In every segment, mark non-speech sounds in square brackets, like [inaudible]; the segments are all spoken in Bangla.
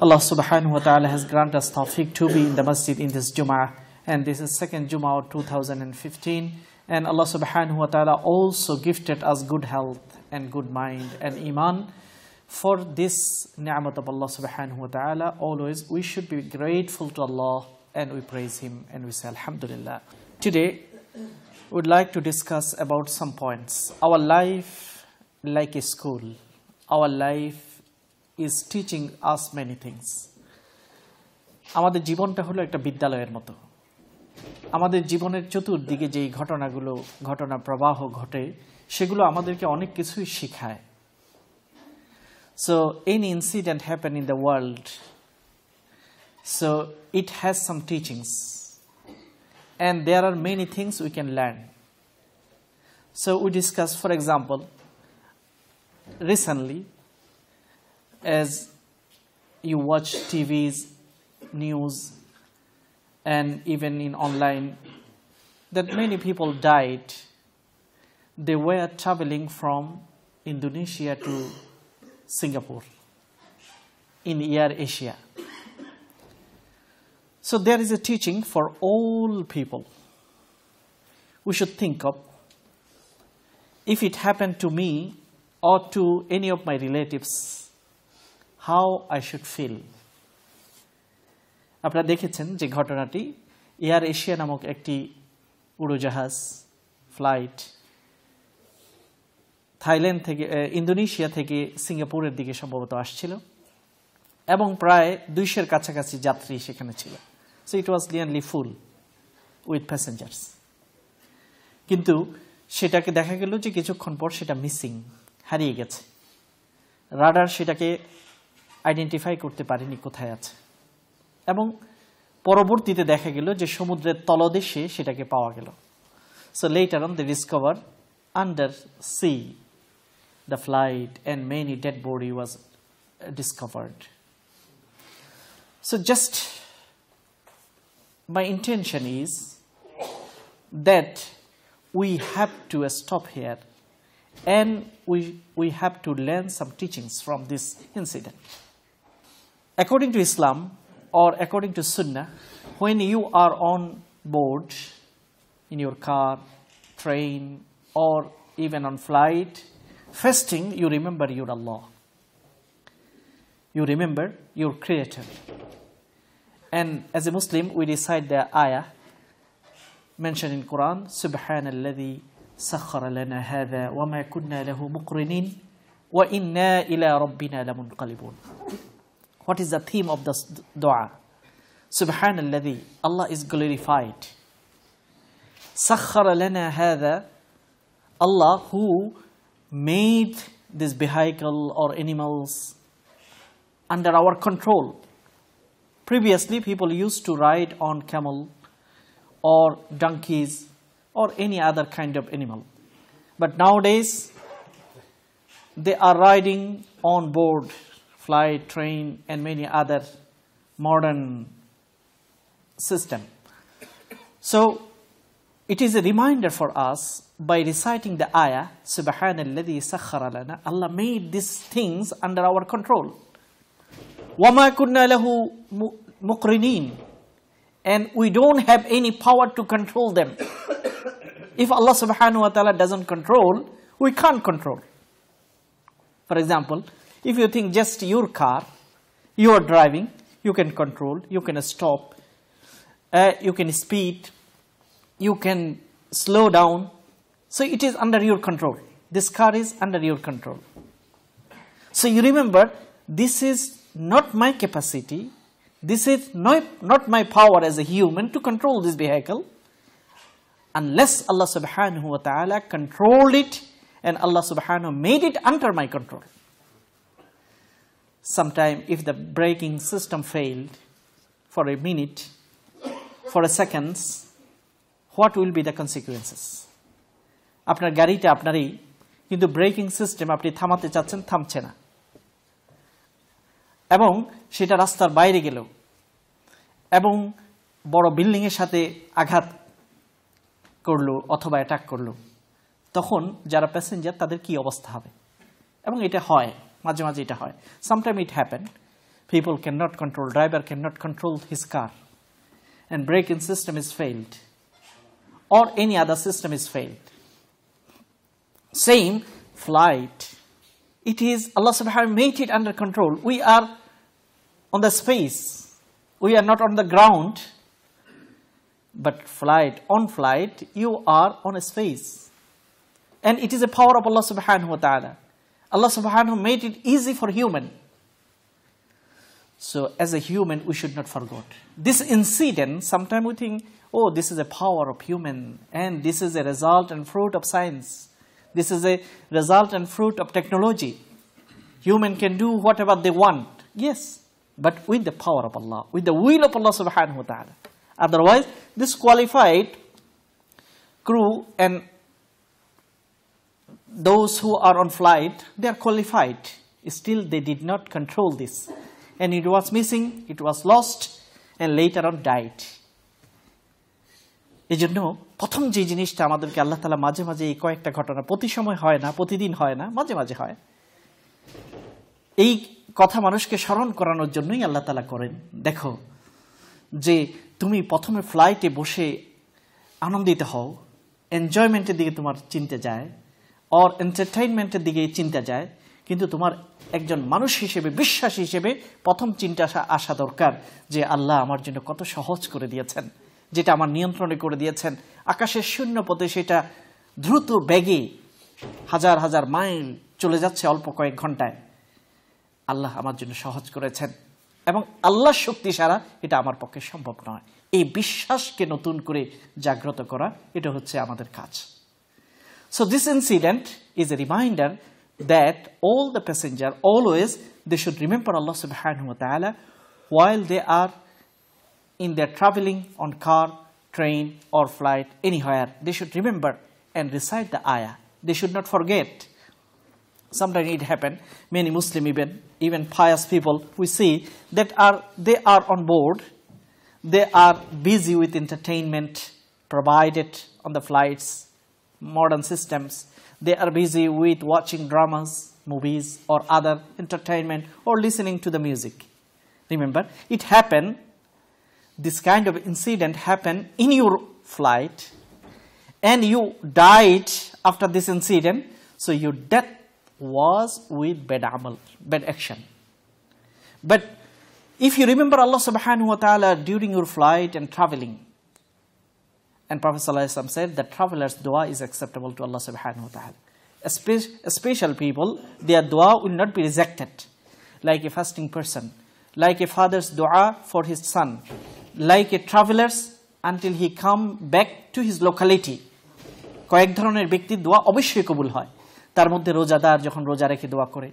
Allah subhanahu wa ta'ala has granted us tawfiq to be in the masjid in this Jum'ah and this is second Jum'ah of 2015 and Allah subhanahu wa ta'ala also gifted us good health and good mind and iman. For this ni'mat of Allah subhanahu wa ta'ala, always we should be grateful to Allah and we praise Him and we say Alhamdulillah. Today, we would like to discuss about some points. Our life like a school. Our life is teaching us many things আমাদের জীবনটা হলো একটা বিদ্যালয়ের মতো। আমাদের জীবনের চতুর্দিকে যেই ঘটনাগুলো ঘটনা প্রবাহ ঘটে সেগুলো আমাদেরকে অনেক কিছুই শেখায়। So any incident happen in the world so it has some teachings and there are many things we can learn. So we discussed, for example, recently, as you watch TVs, news, and even in online, that many people died. They were traveling from Indonesia to Singapore in Air Asia. So there is a teaching for all people. We should think of if it happened to me or to any of my relatives, how I should feel. আপনারা দেখেছেন যে ঘটনাটি এয়ার এশিয়া নামক একটি উড়োজাহাজ, ফ্লাইট, থাইল্যান্ড থেকে ইন্দোনেশিয়া থেকে সিঙ্গাপুরের দিকে সম্ভবত আসছিল এবং প্রায় দুইশের কাছাকাছি যাত্রী সেখানে ছিল। So it was nearly full with passengers কিন্তু সেটাকে দেখা গেল যে কিছুক্ষণ পর সেটা মিসিং হারিয়ে গেছে। রাডার সেটাকে আইডেন্টিফাই করতে পারেনি কোথায় আছে এবং পরবর্তীতে দেখা গেল যে সমুদ্রের তলদেশে সেটাকে পাওয়া গেল so later on the discover under sea the flight and many dead body was discovered So just my intention is that we have to stop here and we, we have to learn some teachings from this incident. According to Islam or according to Sunnah, when you are on board in your car, train, or even on flight, fasting, you remember your Allah. You remember your Creator. And as a Muslim, we recite the ayah mentioned in Quran, Subhanalladhi sakhara lana hadha wa ma kunna lahu muqrinin wa inna ila rabbina lamunqalibun. What is the theme of this dua? SubhanAllah, Allah is glorified. Sakhara lana hadha, Allah who made this vehicle or animals under our control. Previously, people used to ride on camel or donkeys or any other kind of animal. But nowadays, they are riding on board flight, train, and many other modern system. So, it is a reminder for us by reciting the ayah, Subhanalladhi sakhara lana, Allah made these things under our control. وَمَا كُنَّا لَهُ مُقْرِنِينَ And we don't have any power to control them. [coughs] if Allah subhanahu wa ta'ala doesn't control, we can't control. For example, if you think just your car, you are driving, you can control, you can stop, uh, you can speed, you can slow down. So it is under your control. This car is under your control. So you remember, this is not my capacity, this is not, not my power as a human to control this vehicle unless Allah subhanahu wa ta'ala controlled it and Allah subhanahu made it under my control. Sometime if the braking system failed for a minute, for a seconds, what will be the consequences? আপনার গাড়িটা আপনারই কিন্তু ব্রেকিং সিস্টেম আপনি থামাতে চাচ্ছেন থামছে না। এবং সেটা রাস্তার বাইরে গেল এবং বড় বিল্ডিংয়ের সাথে আঘাত করল অথবা অ্যাটাক করল তখন যারা প্যাসেঞ্জার তাদের কি অবস্থা হবে? এবং এটা হয়। মাঝে মাঝে এটা হয় sometime it happen People cannot control, driver cannot control his car. And braking system is failed. Or any other system is failed. Same flight. It is Allah subhanahu wa ta'ala made it under control. We are on the space. We are not on the ground. But flight, on flight, you are on a space. And it is a power of Allah subhanahu wa ta'ala. Allah subhanahu made it easy for human. So as a human, we should not forget. This incident, sometimes we think, oh, this is a power of human, and this is a result and fruit of science. This is a result and fruit of technology. Human can do whatever they want. Yes, but with the power of Allah, with the will of Allah subhanahu wa ta'ala. Otherwise, this qualified crew and those who are on flight, they are qualified. Still, they did not control this. And it was missing, it was lost, and later on died. এই জন্য প্রথম যে জিনিসটা আমাদেরকে আল্লাহ তালা মাঝে মাঝে এই কয়েকটা ঘটনা প্রতি সময় হয় না প্রতিদিন হয় না মাঝে মাঝে হয় এই কথা মানুষকে স্মরণ করানোর জন্যই আল্লাহ তালা করেন দেখো যে তুমি প্রথমে ফ্লাইটে বসে আনন্দিত হও এনজয়মেন্টের দিকে তোমার চিনতে যায় অর এন্টারটেইনমেন্টের দিকে চিন্তা যায়, কিন্তু তোমার একজন মানুষ হিসেবে, বিশ্বাস হিসেবে প্রথম চিন্তা আসা দরকার যে আল্লাহ আমার জন্য কত সহজ করে দিয়েছেন, যেটা আমার নিয়ন্ত্রণে করে দিয়েছেন। আকাশের শূন্য পথে সেটা দ্রুত ব্যাগে হাজার হাজার মাইল চলে যাচ্ছে অল্প কয়েক ঘন্টায়। আল্লাহ আমার জন্য সহজ করেছেন এবং আল্লাহর শক্তি সারা এটা আমার পক্ষে সম্ভব নয়। এই বিশ্বাসকে নতুন করে জাগ্রত করা, এটা হচ্ছে আমাদের কাজ। So this incident is a reminder that all the passenger always they should remember Allah subhanahu wa ta'ala while they are in their traveling on car, train or flight anywhere. They should remember and recite the ayah. They should not forget. Sometimes it happen. Many Muslim even even pious people we see that are they are on board. They are busy with entertainment provided on the flights modern systems. They are busy with watching dramas, movies, or other entertainment, or listening to the music. Remember, it happened, this kind of incident happened in your flight, and you died after this incident, so your death was with bad amal, bad action. But if you remember Allah subhanahu wa ta'ala during your flight and traveling, and Prophet ﷺ said that traveler's dua is acceptable to Allah subhanahu wa ta'ala. A special people, their dua will not be rejected. Like a fasting person, like a father's dua for his son, like a traveler's until he come back to his locality. কয়েক ধরনের ব্যক্তির দোয়া অবশ্যই কবুল হয় তার মধ্যে রোজাদার যখন রোজা রেখে দোয়া করে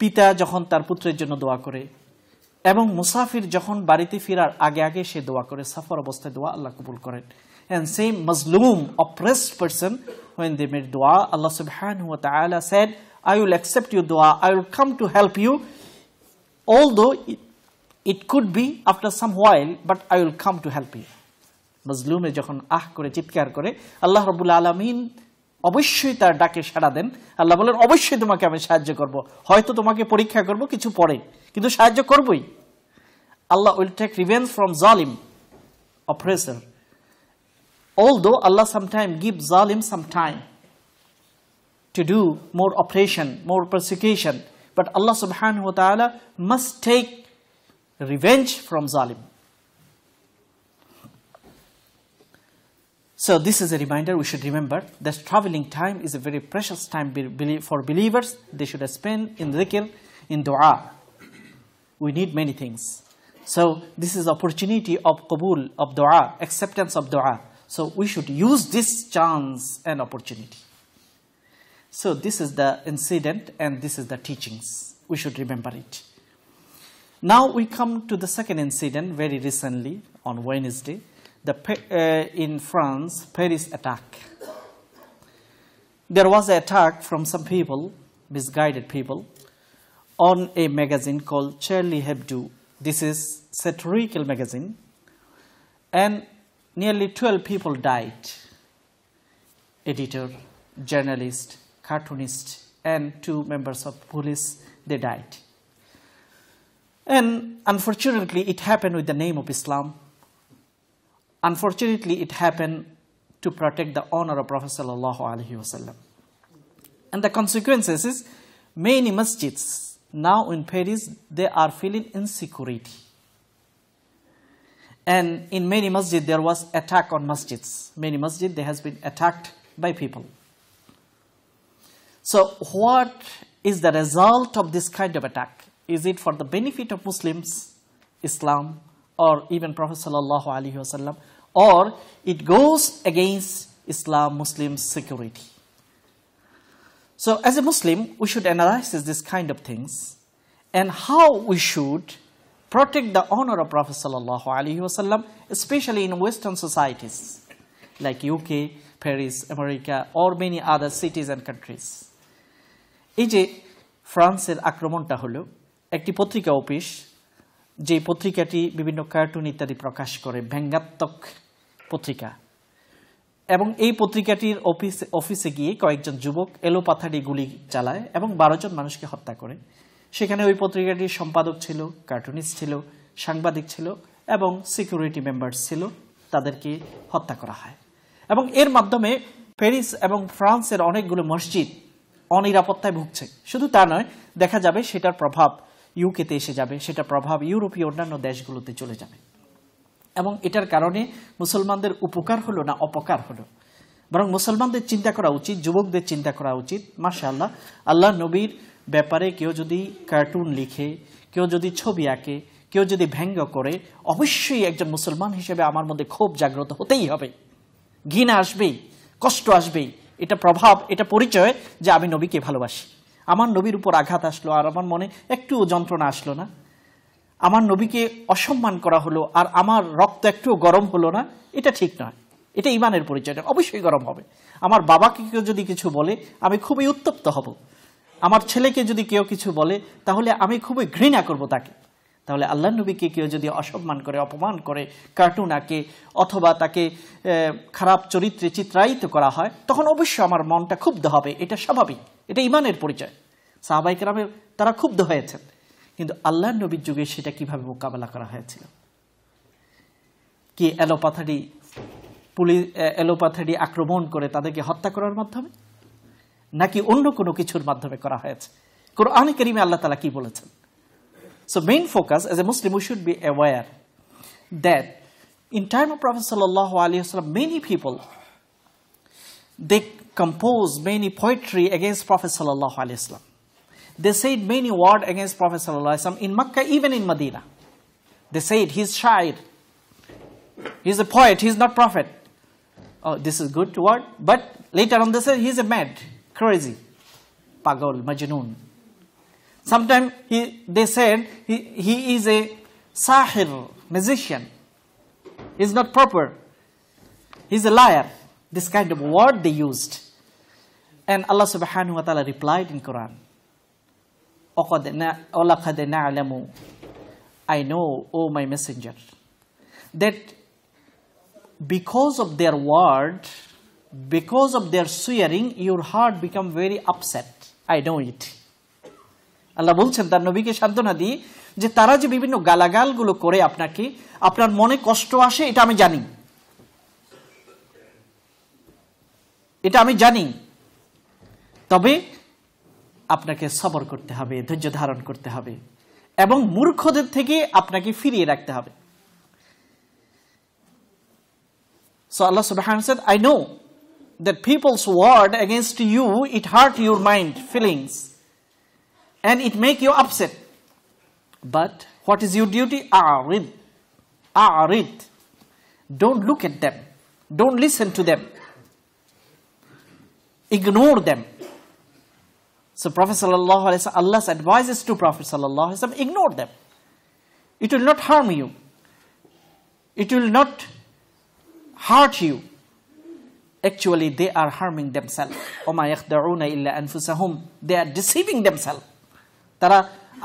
পিতা যখন তার পুত্রের জন্য দোয়া করে এবং মুসাফির যখন বাড়িতে ফিরার আগে আগে সে দোয়া করে, সাফর অবস্থায় দোয়া আল্লাহ কবুল করেন। অ্যান্ড সেই মজলুম oppressed person when they made দোয়া আল্লাহ সব হ্যান হুয়া তা আয়লা said I will accept you দোয়া I will come to help you all though it could be after some while but I will come to help you মজলুমে যখন আহ করে, চিৎকার করে, আল্লাহ রবুল্লা আলমিন অবশ্যই তার ডাকে সাড়া দেন। আল্লাহ বলেন, অবশ্যই তোমাকে আমি সাহায্য করব। হয়তো তোমাকে পরীক্ষা করব কিছু পরে, কিন্তু সাহায্য করবই। Allah will take revenge from zalim, oppressor. Although Allah sometimes gives zalim some time to do more oppression, more persecution, but Allah subhanahu wa ta'ala must take revenge from zalim. So this is a reminder we should remember that traveling time is a very precious time for believers. They should spend in dhikr, in dua. We need many things. So this is opportunity of qabul, of dua, acceptance of dua. So we should use this chance and opportunity. So this is the incident and this is the teachings. We should remember it. Now we come to the second incident very recently on Wednesday the, uh, in France, Paris attack. There was an attack from some people, misguided people, on a magazine called Charlie Hebdo. This is satirical magazine, and nearly 12 people died. Editor, journalist, cartoonist, and two members of police, they died. And unfortunately, it happened with the name of Islam. Unfortunately, it happened to protect the honor of Prophet sallallahu alaihi wasallam. And the consequences is many masjids now in Paris they are feeling insecurity. And in many masjid there was attack on masjids. Many masjid they has been attacked by people. So what is the result of this kind of attack? Is it for the benefit of Muslims, Islam, or even Prophet sallallahu alaihi wasallam, or it goes against Islam, Muslims' security? So as a Muslim, we should analyze this kind of things and how we should protect the honor of Prophet sallallahu alaihi wasallam, especially in Western societies like UK, Paris, America, or many other cities and countries. এই যে ফ্রান্সের আক্রমণটা হলো একটি পত্রিকা অফিস যে পত্রিকাটি বিভিন্ন কার্টুন ইত্যাদি প্রকাশ করে ব্যঙ্গাত্মক পত্রিকা এবং এই পত্রিকাটির অফিস, অফিসে গিয়ে কয়েকজন যুবক এলোপাথারি গুলি চালায় এবং বারো জন মানুষকে হত্যা করে। সেখানে ওই পত্রিকাটির সম্পাদক ছিল কার্টুনিস্ট ছিল, সাংবাদিক ছিল এবং সিকিউরিটি মেম্বার্স ছিল, তাদেরকে হত্যা করা হয়। এবং এর মাধ্যমে প্যারিস এবং ফ্রান্সের অনেকগুলো মসজিদ অনিরাপত্তায় ভুগছে। শুধু তা নয়, দেখা যাবে সেটার প্রভাব ইউকেতে এসে যাবে, সেটা প্রভাব ইউরোপীয় অন্যান্য দেশগুলোতে চলে যাবে। এবং এটার কারণে মুসলমানদের উপকার হলো না অপকার হলো। বরং মুসলমানদের চিন্তা করা উচিত, যুবকদের চিন্তা করা উচিত। মাসা আল্লাহ আল্লাহ নবীর ব্যাপারে কেউ যদি কার্টুন লিখে, কেউ যদি ছবি আঁকে, কেউ যদি ব্যঙ্গ করে, অবশ্যই একজন মুসলমান হিসেবে আমার মধ্যে ক্ষোভ জাগ্রত হতেই হবে। ঘৃণা আসবেই, কষ্ট আসবেই। এটা প্রভাব, এটা পরিচয় যে আমি নবীকে ভালোবাসি। আমার নবীর উপর আঘাত আসলো আর আমার মনে একটু যন্ত্রণা আসলো না। আমার নবীকে অসম্মান করা হলো আর আমার রক্ত একটু গরম হলো না, এটা ঠিক নয়। এটা ইমানের পরিচয় অবশ্যই গরম হবে। আমার বাবাকে কেউ যদি কিছু বলে, আমি খুবই উত্তপ্ত হব। আমার ছেলেকে যদি কেউ কিছু বলে, তাহলে আমি খুবই ঘৃণা করব তাকে। তাহলে আল্লাহ নবীকে কেউ যদি অসম্মান করে, অপমান করে কার্টুন আঁকে, অথবা তাকে খারাপ চরিত্রে চিত্রায়িত করা হয়, তখন অবশ্যই আমার মনটা ক্ষুব্ধ হবে। এটা স্বাভাবিক। এটা ইমানের পরিচয়। সাহাবাইক রামে তারা ক্ষুব্ধ হয়েছেন। কিন্তু আল্লাহ নবীর যুগে সেটা কীভাবে মোকাবেলা করা হয়েছিল? কি অ্যালোপাথারি পুলিশ অ্যালোপাথারি আক্রমণ করে তাদেরকে হত্যা করার মাধ্যমে? নাকি অন্য কোনো কিছুর মাধ্যমে করা হয়েছে? কোনো অনেকেরিমে আল্লাহ তালা কি বলেছেন? So main focus as a Muslim we should be aware that in time of prophet আল্লাহ আলী আসসালাম many people they compose many poetry against prophet আল্লাহ আলী আসসালাম They said many words against Prophet wasallam in Makkah, even in Medina. They said he's shair, he's a poet, he's not prophet. Oh, this is good word, but later on they said he's a mad, crazy, pagol, majnoon. Sometimes he, they said he, he is a sahir, magician. He's not proper. He's a liar. This kind of word they used. And Allah subhanahu wa ta'ala replied in Quran. I know, O my messenger, that because of their word, because of their swearing, your heart become very upset. I know it. আল্লাহ বলছেন তার নবীকে সান্ত্বনা দিয়ে যে তারা যে বিভিন্ন গালাগালগুলো করে আপনাকে আপনার মনে কষ্ট আসে এটা আমি জানি এটা আমি জানি তবে আপনাকে সবর করতে হবে ধৈর্য ধারণ করতে হবে এবং মূর্খদের থেকে আপনাকে ফিরিয়ে রাখতে হবে So Allah subhanahu said, I know that people's word against you, it hurt your mind, feelings and it make you upset. But what is your duty? A'rid. A'rid. Don't look at them. Don't listen to them. Ignore them. So Prophet Sallallahu Allah's advices to Prophet Sallallahu ignore them. It will not harm you. It will not hurt you. Actually, they are harming themselves. They are deceiving themselves. তারা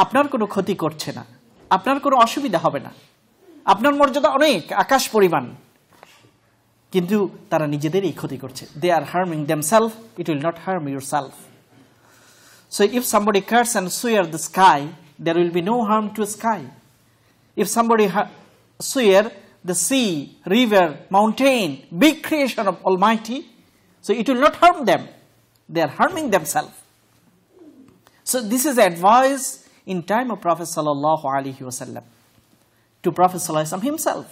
আপনার কোনো ক্ষতি করছে না আপনার কোনো অসুবিধা হবে না আপনার মর্যাদা অনেক আকাশ পরিমাণ কিন্তু তারা নিজেদেরই ক্ষতি করছে they are harming themselves it will not harm your self So if somebody curse and swear the sky there will be no harm to sky. If somebody ha- swear the sea, river, mountain, big creation of Almighty, so it will not harm them. They are harming themselves. So this is advice in time of Prophet sallallahu alaihi wasallam to Prophet sallallahu alaihi wasallam himself,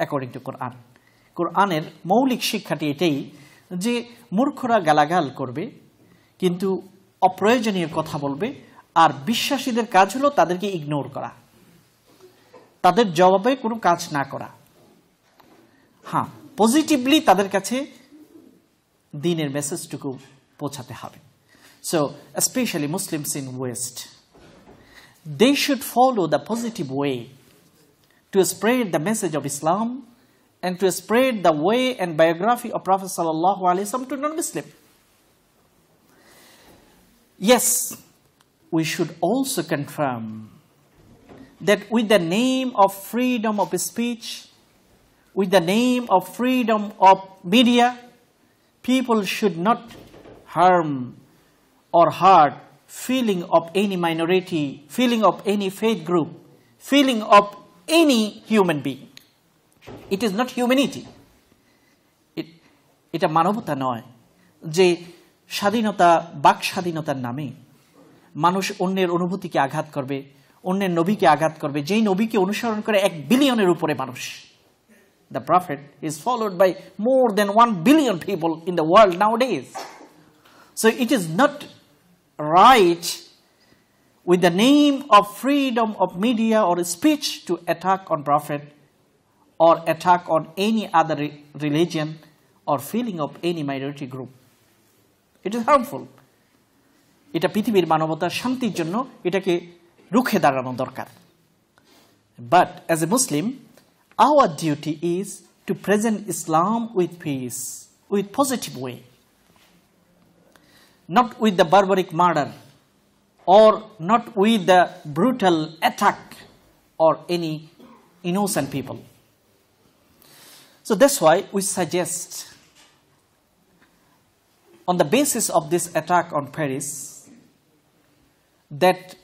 according to Quran. কোরআনের মৌলিক শিক্ষাটি এটাই যে মূর্খরা গালাগাল করবে কিন্তু অপ্রয়োজনীয় কথা বলবে, আর বিশ্বাসীদের কাজ হলো তাদেরকে ইগনোর করা। তাদের জবাবে কোনো কাজ না করা। হ্যাঁ পজিটিভলি তাদের কাছে দিনের মেসেজটুকু পৌঁছাতে হবে। So specially Muslims in West they should follow the positive way to spread the message of Islam and to spread the way and biography of Prophet sallallahu alaihi wasallam to non-Muslim. Yes, we should also confirm that with the name of freedom of speech, with the name of freedom of media, people should not harm or hurt feeling of any minority, feeling of any faith group, feeling of any human being. It is not humanity এটা মানবতা নয় যে স্বাধীনতা, বাক স্বাধীনতার নামে মানুষ অন্যের অনুভূতিকে আঘাত করবে, অন্যের নবীকে আঘাত করবে। যেই নবীকে অনুসরণ করে এক বিলিয়নের উপরে মানুষ। The prophet is followed by more than one billion people in the world nowadays so it is not right with the name of freedom of media or speech to attack on prophet or attack on any other religion or feeling of any minority group. It is harmful. এটা পৃথিবীর মানবতার শান্তির জন্য এটাকে রুখে দাঁড়ানো দরকার but as a Muslim our duty is to present Islam with peace with positive way not with the barbaric murder or not with the brutal attack or any innocent people. So that's why we suggest, on the basis of this attack on Paris, that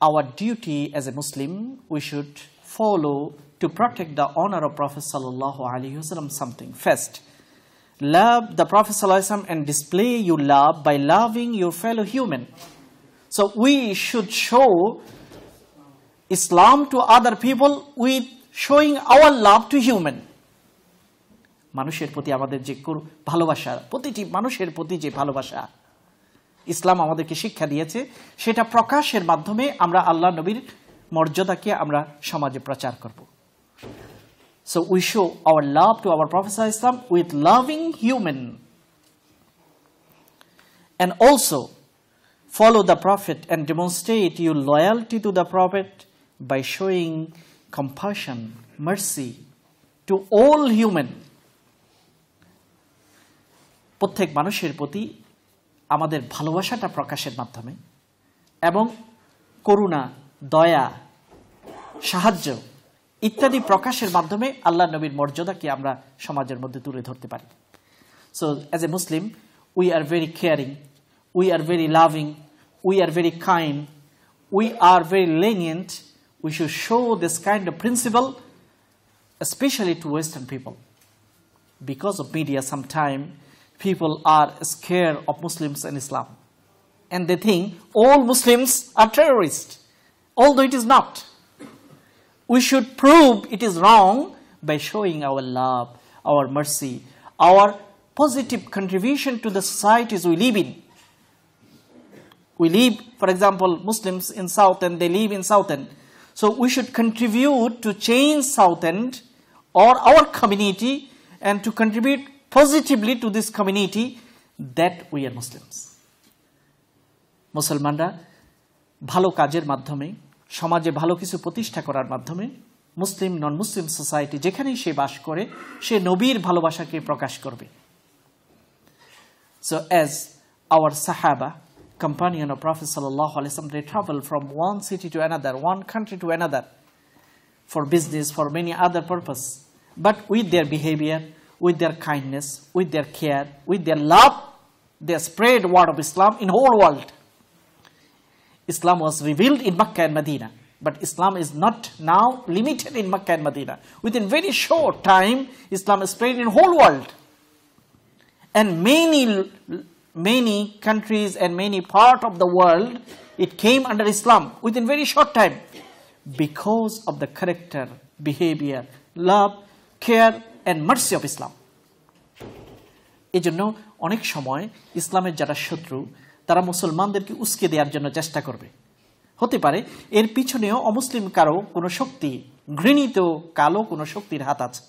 our duty as a Muslim, we should follow to protect the honor of Prophet sallallahu alaihi wasallam something. First, love the Prophet sallallahu and display your love by loving your fellow human. So we should show Islam to other people with showing our love to human. মানুষের প্রতি আমাদের যে ভালোবাসা, প্রতিটি মানুষের প্রতি যে ভালোবাসা, ইসলাম আমাদেরকে শিক্ষা দিয়েছে, সেটা প্রকাশের মাধ্যমে আমরা আল্লাহ নবীর মর্যাদাকে আমরা সমাজে প্রচার করব। So we show our love to our prophet Islam with loving human and also follow the prophet and demonstrate your loyalty to the prophet by showing compassion, mercy to all human. প্রত্যেক মানুষের প্রতি আমাদের ভালোবাসাটা প্রকাশের মাধ্যমে এবং করুণা, দয়া, সাহায্য ইত্যাদি প্রকাশের মাধ্যমে আল্লাহ নবীর মর্যাদাকে আমরা সমাজের মধ্যে তুলে ধরতে পারি। So as a Muslim we are very caring we are very loving we are very kind we are very lenient we should show this kind of principle specially to western people because of media some time people are scared of Muslims and Islam. And they think all Muslims are terrorists, although it is not. We should prove it is wrong by showing our love, our mercy, our positive contribution to the societies we live in we live, for example, Muslims in South End, they live in South End. So we should contribute to change South End or our community and to contribute positively to this community that we are Muslims. মুসলমানরা ভালো কাজের মাধ্যমে সমাজে ভালো কিছু প্রতিষ্ঠা করার মাধ্যমে মুসলিম নন মুসলিম সোসাইটি যেখানেই সে বাস করে সে নবীর ভালোবাসাকে প্রকাশ করবে সো অ্যাজ আওয়ার সাহাবা companion of Prophet wasallam, they travel from one city to another, one country to another, for business, for many other purpose. But with their behavior, with their kindness, with their care, with their love, they spread word of Islam in whole world. Islam was revealed in Makkah and Medina. But Islam is not now limited in Makkah and Medina. Within very short time, Islam spread in whole world. And many, many countries and many part of the world, it came under Islam within very short time. Because of the character, behavior, love, care and mercy of Islam এই জন্য অনেক সময় ইসলামের যারা শত্রু, তারা মুসলমানদেরকে উস্কে দেওয়ার জন্য চেষ্টা করবে। হতে পারে এর পিছনেও অমুসলিম কারও কোনো শক্তি, ঘৃণিত কালো কোনো শক্তির হাত আছে।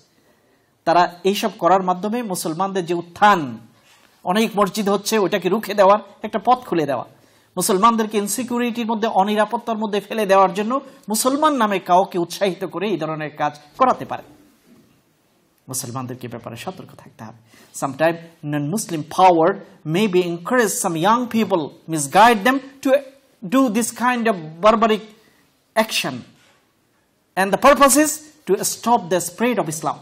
তারা এইসব করার মাধ্যমে মুসলমানদের যে উত্থান, অনেক মসজিদ হচ্ছে ওইটাকে রুখে দেওয়ার, একটা পথ খুলে দেওয়া। মুসলমানদেরকে ইনসিকিউরিটির মধ্যে, অনিরাপত্তার মধ্যে ফেলে দেওয়ার জন্য মুসলমান নামে কাউকে উৎসাহিত করে এই ধরনের কাজ করাতে পারে। মুসলমানদেরকে ব্যাপারে সতর্ক থাকতে হবে sometime non Muslim power may be encourage some young people misguide them to do this kind of barbaric action And the purpose is to stop the spread of Islam,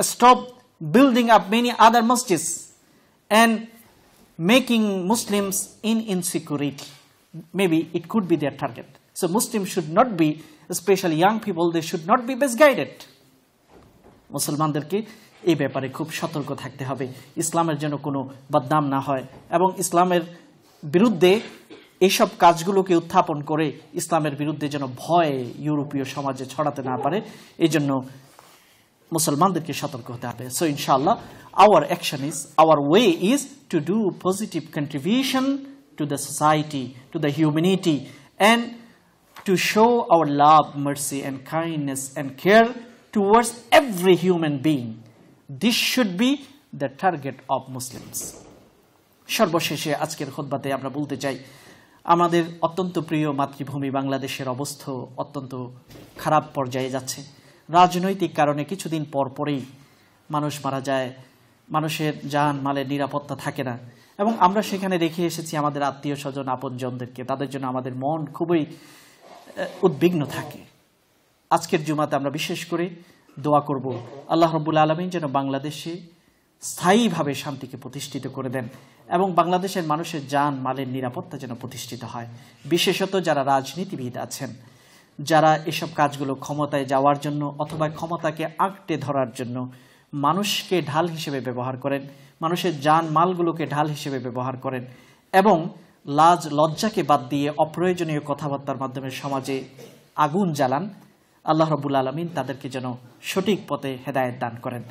stop building up many other masjids and making Muslims in insecurity. Maybe it could be their target. So Muslims should not be, especially young people, they should not be misguided. মুসলমানদেরকে এই ব্যাপারে খুব সতর্ক থাকতে হবে। ইসলামের যেন কোনো বদনাম না হয় এবং ইসলামের বিরুদ্ধে এইসব কাজগুলোকে উত্থাপন করে ইসলামের বিরুদ্ধে যেন ভয় ইউরোপীয় সমাজে ছড়াতে না পারে, এই জন্য মুসলমানদেরকে সতর্ক হতে হবে। সো ইনশাআল্লাহ our action is our way is to do positive contribution to the society to the humanity and to show our love mercy and kindness and care towards every human being. This should be the target of Muslims. সর্বশেষে আজকের খোদবাতে আমরা বলতে চাই, আমাদের অত্যন্ত প্রিয় মাতৃভূমি বাংলাদেশের অবস্থা অত্যন্ত খারাপ পর্যায়ে যাচ্ছে রাজনৈতিক কারণে কিছুদিন পর পরেই মানুষ মারা যায়, মানুষের যান মালের নিরাপত্তা থাকে না এবং আমরা সেখানে রেখে এসেছি আমাদের আত্মীয় স্বজন, আপনজনদেরকে, তাদের জন্য আমাদের মন খুবই উদ্বিগ্ন থাকে আজকের জুমাতে আমরা বিশেষ করে দোয়া করব। আল্লাহ রব্বুল আলমিন যেন বাংলাদেশে স্থায়ীভাবে শান্তিকে প্রতিষ্ঠিত করে দেন এবং বাংলাদেশের মানুষের যান, মালের নিরাপত্তা যেন প্রতিষ্ঠিত হয়। বিশেষত যারা রাজনীতিবিদ আছেন, যারা এসব কাজগুলো ক্ষমতায় যাওয়ার জন্য অথবা ক্ষমতাকে আঁকটে ধরার জন্য মানুষকে ঢাল হিসেবে ব্যবহার করেন, মানুষের যান, মালগুলোকে ঢাল হিসেবে ব্যবহার করেন এবং লাজ, লজ্জাকে বাদ দিয়ে অপ্রয়োজনীয় কথাবার্তার মাধ্যমে সমাজে আগুন জ্বালান। আল্লাহ রবুল আলমিন তাদেরকে যেন সঠিক পথে হেদায়ত দান করেন।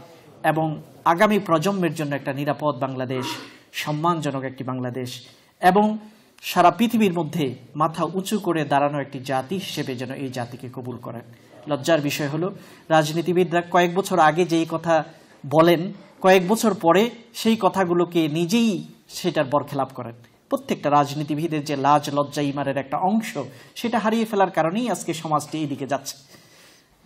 এবং আগামী প্রজন্মের জন্য একটা নিরাপদ বাংলাদেশ, সম্মানজনক একটি বাংলাদেশ, এবং সারা পৃথিবীর মধ্যে মাথা উঁচু করে দাঁড়ানো একটি জাতি হিসেবে যেন এই জাতিকে কবুল করেন। লজ্জার বিষয় হলো, রাজনীতিবিদরা কয়েক বছর আগে যেই কথা বলেন, কয়েক বছর পরে সেই কথাগুলোকে নিজেই সেটার বরখেলাপ করেন। প্রত্যেকটা রাজনীতিবিদের যে লাজ, লজ্জা, ইমানের একটা অংশ, সেটা হারিয়ে ফেলার কারণেই আজকে সমাজটি এইদিকে যাচ্ছে।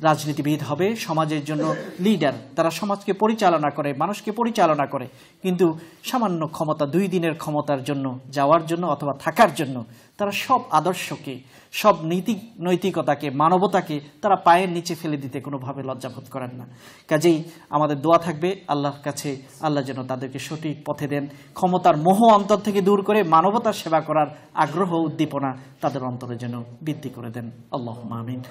রাজনীতিবিদ হবে, সমাজের জন্য লিডার তারা সমাজকে পরিচালনা করে, মানুষকে পরিচালনা করে। কিন্তু সামান্য ক্ষমতা, দুই দিনের ক্ষমতার জন্য, যাওয়ার জন্য অথবা থাকার জন্য, তারা সব আদর্শকে, সব নীতি, নৈতিকতাকে, মানবতাকে তারা পায়ের নিচে ফেলে দিতে কোনোভাবে লজ্জাবোধ করেন না। কাজেই আমাদের দোয়া থাকবে, আল্লাহর কাছে, আল্লাহ যেন তাদেরকে সঠিক পথে দেন। ক্ষমতার মোহ অন্তর থেকে দূর করে মানবতার সেবা করার আগ্রহ, উদ্দীপনা তাদের অন্তরে যেন বৃদ্ধি করে দেন। আল্লাহ মামিন